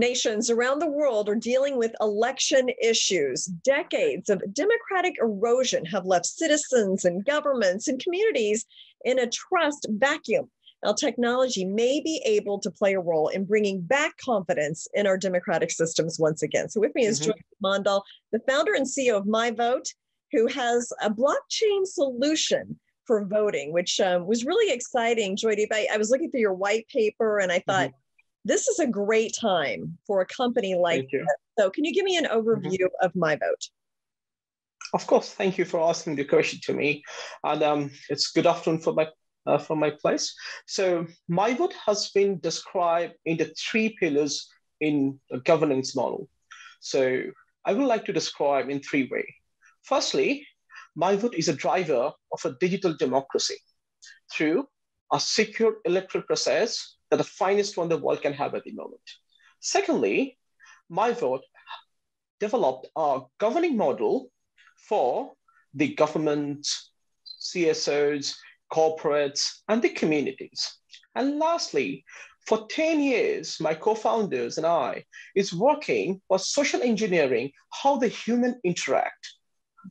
Nations around the world are dealing with election issues. Decades of democratic erosion have left citizens and governments and communities in a trust vacuum. Now, technology may be able to play a role in bringing back confidence in our democratic systems once again. So, with me is mm-hmm. Joy Mondal, the founder and CEO of MiVote, who has a blockchain solution for voting, which um, was really exciting. Joydeep, I, I, was looking through your white paper and I thought, mm-hmm this is a great time for a company like this. So, can you give me an overview mm-hmm. of MiVote? Of course. Thank you for asking the question to me. And um, it's good afternoon for my uh, from my place. So, MiVote has been described in the three pillars in the governance model. So, I would like to describe in three ways. Firstly, MiVote is a driver of a digital democracy through a secure electoral process that the finest one the world can have at the moment. Secondly, MiVote developed a governing model for the government, CSOs, corporates, and the communities. And lastly, for 10 years, my co-founders and I is working for social engineering, how the human interact.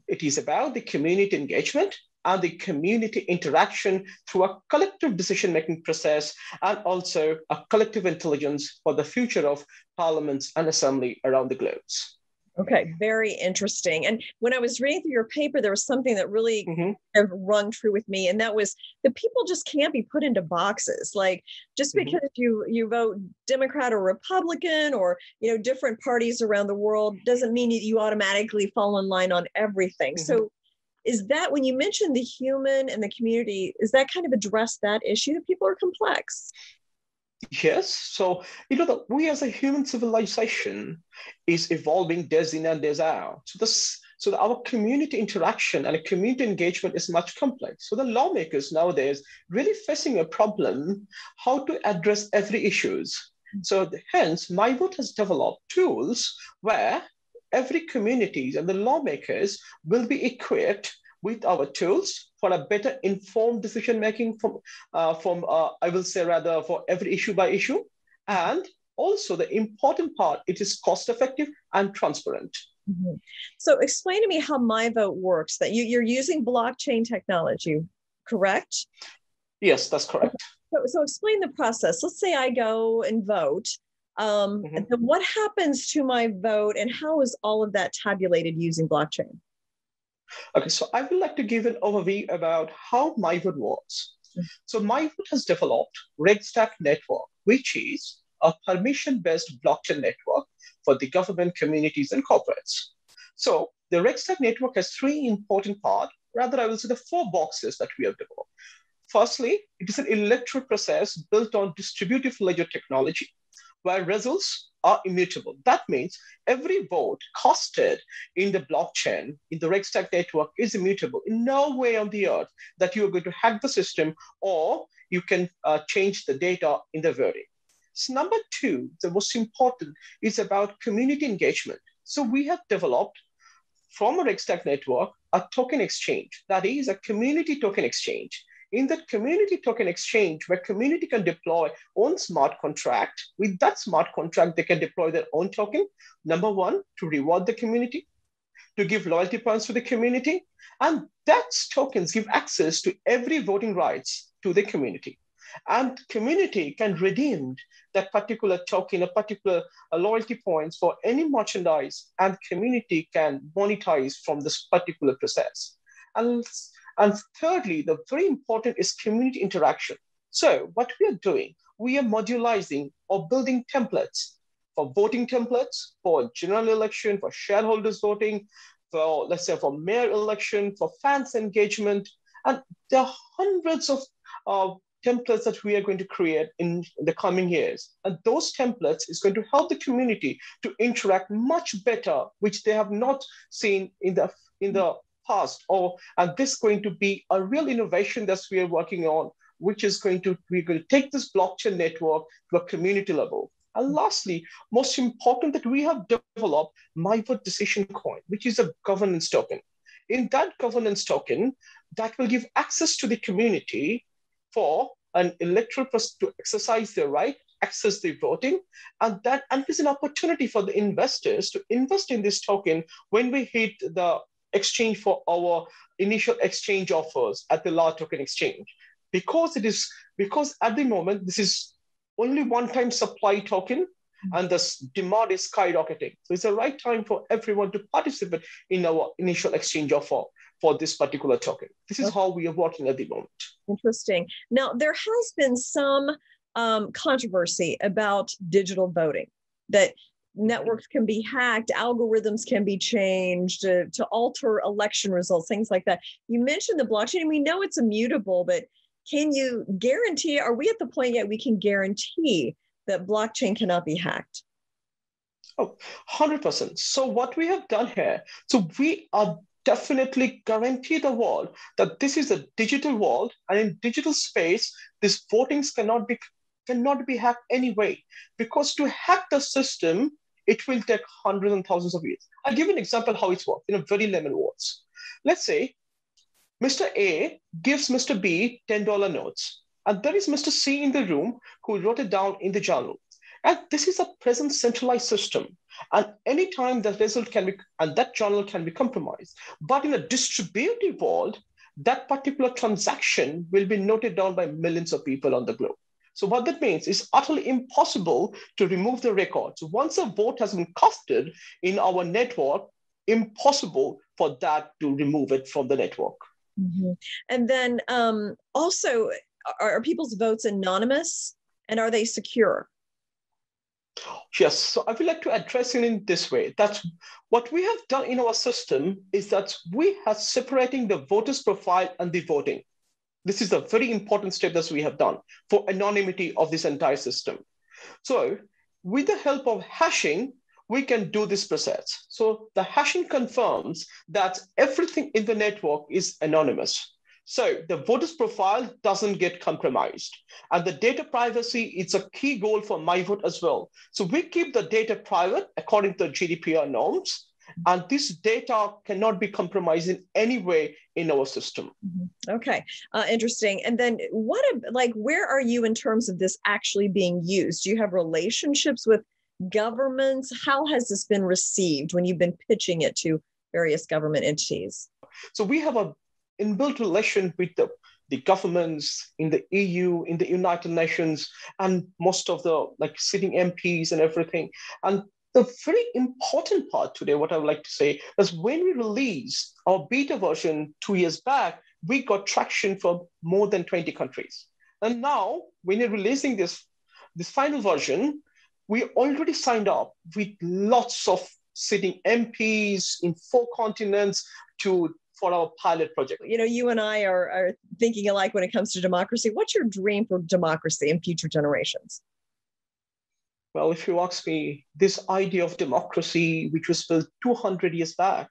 It is about the community engagement and the community interaction through a collective decision making process and also a collective intelligence for the future of parliaments and assembly around the globe. Okay, very interesting. And when I was reading through your paper, there was something that really mm-hmm. kind of rung true with me, and that was that people just can't be put into boxes. Like just mm-hmm. because you you vote Democrat or Republican or you know different parties around the world doesn't mean that you automatically fall in line on everything. Mm-hmm. So is that when you mention the human and the community is that kind of address that issue that people are complex? Yes. So you know that we as a human civilization is evolving days in and days out. So this so our community interaction and community engagement is much complex. So the lawmakers nowadays really facing a problem how to address every issues. Mm. So hence MiVote has developed tools where every communities and the lawmakers will be equipped with our tools for a better informed decision making from, uh, from uh, I will say rather for every issue by issue. And also the important part, it is cost effective and transparent. Mm-hmm. So explain to me how MiVote works, that you, you're using blockchain technology, correct? Yes, that's correct. So, so explain the process. Let's say I go and vote. Um, mm-hmm. then what happens to my vote and how is all of that tabulated using blockchain? Okay, so I would like to give an overview about how MiVote works. Mm-hmm. So MiVote has developed RegStack Network, which is a permission-based blockchain network for the government, communities, and corporates. So the RegStack network has three important parts, rather I will say the four boxes that we have developed. Firstly, it is an electoral process built on distributive ledger technology where results are immutable. That means every vote casted in the blockchain, in the RegStack network, is immutable. In no way on the earth that you are going to hack the system or you can uh, change the data in the voting. So number two, the most important, is about community engagement. So we have developed from a RegStack network a token exchange. That is a community token exchange in that community token exchange where community can deploy own smart contract with that smart contract they can deploy their own token number one to reward the community to give loyalty points to the community and that tokens give access to every voting rights to the community and community can redeem that particular token, a particular a loyalty points for any merchandise, and community can monetize from this particular process. And and thirdly, the very important is community interaction. So what we are doing, we are modularizing or building templates for voting templates, for general election, for shareholders voting, for let's say for mayor election, for fans engagement, and there are hundreds of uh, templates that we are going to create in the coming years. And those templates is going to help the community to interact much better, which they have not seen in the in the past or and this going to be a real innovation that we are working on which is going to we're going to take this blockchain network to a community level. And hmm. lastly most important that we have developed MiVote decision coin which is a governance token. In that governance token that will give access to the community for an electoral process to exercise their right access the voting, and that and is an opportunity for the investors to invest in this token when we hit the exchange for our initial exchange offers at the large token exchange. Because it is because at the moment this is only one-time supply token and the demand is skyrocketing. So it's the right time for everyone to participate in our initial exchange offer for this particular token. This is okay. how we are working at the moment. Interesting. Now, there has been some um, controversy about digital voting that networks can be hacked, algorithms can be changed to, to alter election results, things like that. You mentioned the blockchain, and we know it's immutable, but can you guarantee, are we at the point yet we can guarantee that blockchain cannot be hacked? Oh, 100%. So what we have done here, so we are definitely guarantee the world that this is a digital world and in digital space, these votings cannot be cannot be hacked anyway. Because to hack the system, it will take hundreds and thousands of years. I'll give an example how it's worked in a very layman words. Let's say Mr. A gives Mr. B $10 notes. And there is Mr. C in the room who wrote it down in the journal. And this is a present centralized system. And anytime the result can be, and that journal can be compromised. But in a distributed world, that particular transaction will be noted down by millions of people on the globe. So what that means is utterly impossible to remove the records. Once a vote has been casted in our network, impossible for that to remove it from the network. Mm-hmm. And then um, also, are, are people's votes anonymous and are they secure? Yes, so I would like to address it in this way. That's what we have done in our system is that we are separating the voters profile and the voting. This is a very important step that we have done for anonymity of this entire system. So with the help of hashing, we can do this process. So the hashing confirms that everything in the network is anonymous. So the voter's profile doesn't get compromised. And the data privacy is a key goal for MiVote as well. So we keep the data private according to GDPR norms. And this data cannot be compromised in any way in our system. Mm-hmm. Okay, uh, interesting. And then, what, like, where are you in terms of this actually being used? Do you have relationships with governments? How has this been received when you've been pitching it to various government entities? So we have a inbuilt relation with the, the governments in the EU, in the United Nations, and most of the like sitting MPs and everything. And the very important part today, what I would like to say, is when we released our beta version two years back, we got traction from more than 20 countries. And now, when you're releasing this, this final version, we already signed up with lots of sitting MPs in four continents to for our pilot project. You know, you and I are, are thinking alike when it comes to democracy. What's your dream for democracy in future generations? Well, if you ask me, this idea of democracy, which was built 200 years back,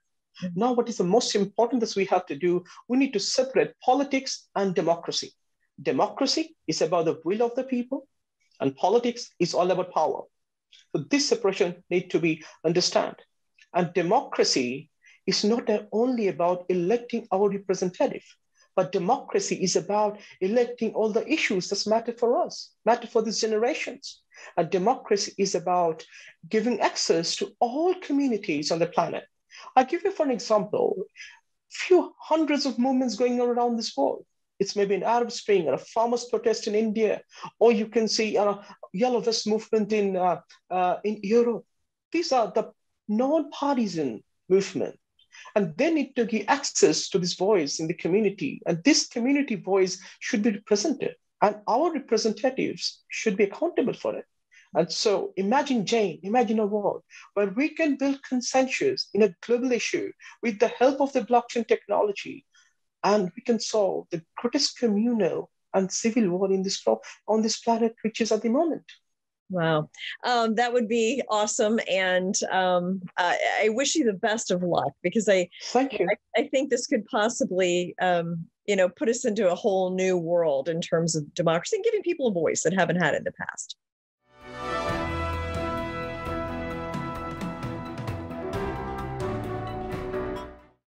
now what is the most important that we have to do? We need to separate politics and democracy. Democracy is about the will of the people, and politics is all about power. So this separation need to be understood. And democracy is not only about electing our representative, but democracy is about electing all the issues that matter for us, matter for these generations. And democracy is about giving access to all communities on the planet. I'll give you for an example, few hundreds of movements going on around this world. It's maybe an Arab Spring or a farmers' protest in India, or you can see a Yellow Vest movement in, uh, uh, in Europe. These are the non-partisan movement and they need to give access to this voice in the community. And this community voice should be represented. And our representatives should be accountable for it. And so imagine Jane, imagine a world where we can build consensus in a global issue with the help of the blockchain technology, and we can solve the greatest communal and civil war in this on this planet, which is at the moment. Wow, um, that would be awesome, and um, I, I, wish you the best of luck because I thank you. I, I think this could possibly, um, you know, put us into a whole new world in terms of democracy and giving people a voice that haven't had it in the past.